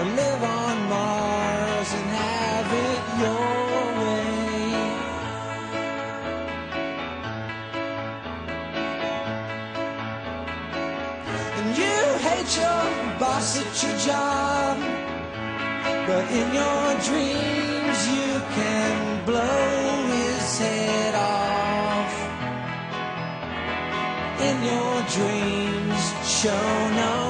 or live on Mars and have it your way. And you hate your boss at your job, but in your dreams you can blow his head off. In your dreams, show no